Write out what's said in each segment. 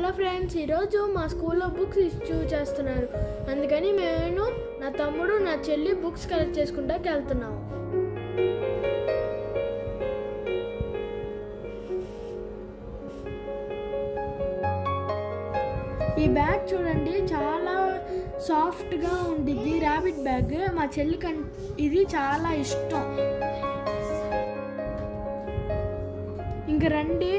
Hello friends ఈరోజు మా స్కూల్లో బుక్స్ ఇష్యూ చేస్తున్నారు. అందుకని నేను నా తమ్ముడు నా చెల్లి బుక్స్ కలెక్ట్ చేసుకుంటాకి వెళ్తున్నాము ఈ బ్యాగ్ చూడండి చాలా సాఫ్ట్గా ఉండిద్ది ర్యాబిట్ బ్యాగ్ మా చెల్లి కం ఇది చాలా ఇష్టం. ఇంక రండి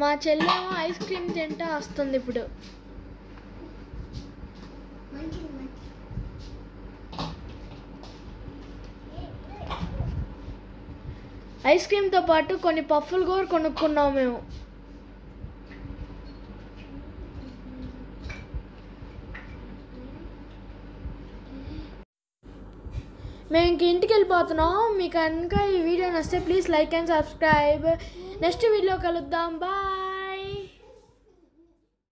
మా చెల్లేమో ఐస్ క్రీమ్ తింటా వస్తుంది ఇప్పుడు. ఐస్ క్రీమ్తో పాటు కొన్ని పఫ్ఫులు కూడా కొనుక్కున్నాం మేము. మేము ఇంక ఇంటికి వెళ్ళిపోతున్నాం. మీకు కనుక ఈ వీడియో నచ్చితే please like and subscribe next video కలుద్దాం. బాయ్